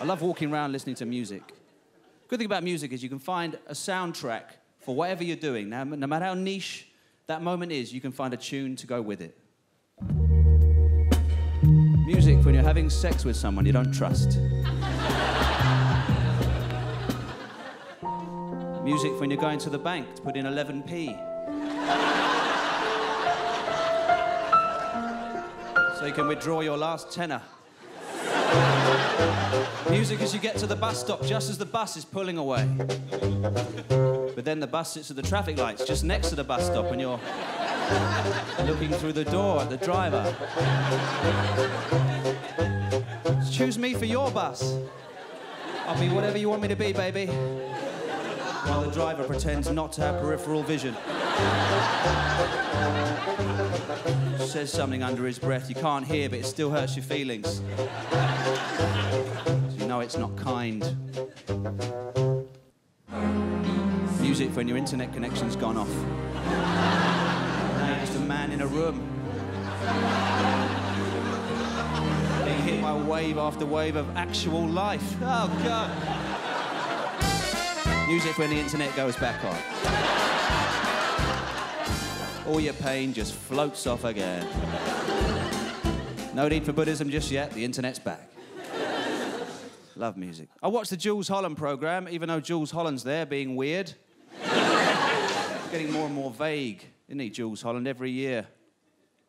I love walking around listening to music. Good thing about music is you can find a soundtrack for whatever you're doing. Now, no matter how niche that moment is, you can find a tune to go with it. Music when you're having sex with someone you don't trust. Music when you're going to the bank to put in 11p. so you can withdraw your last tenner. Music as you get to the bus stop just as the bus is pulling away. But then the bus sits at the traffic lights just next to the bus stop and you're looking through the door at the driver. Choose me for your bus. I'll be whatever you want me to be, baby. While the driver pretends not to have peripheral vision. Says something under his breath you can't hear, but it still hurts your feelings. It's not kind. Music when your internet connection's gone off. Now just a man in a room. Being hit by wave after wave of actual life. Oh, God. Music when the internet goes back on. All your pain just floats off again. No need for Buddhism just yet, the internet's back. Love music. I watched the Jools Holland program, even though Jools Holland's there being weird. Getting more and more vague, isn't he, Jools Holland, every year?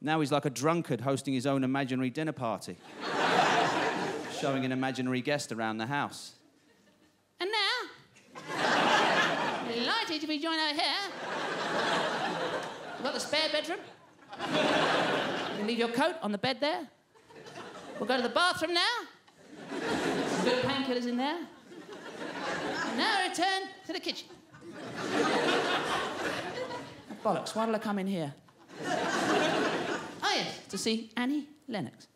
Now he's like a drunkard hosting his own imaginary dinner party, showing an imaginary guest around the house. And now, delighted to be joined out here. We've got the spare bedroom. You can leave your coat on the bed there. We'll go to the bathroom now. Painkillers in there. Now return to the kitchen. Bollocks, why did I come in here? Oh, yes, to see Annie Lennox.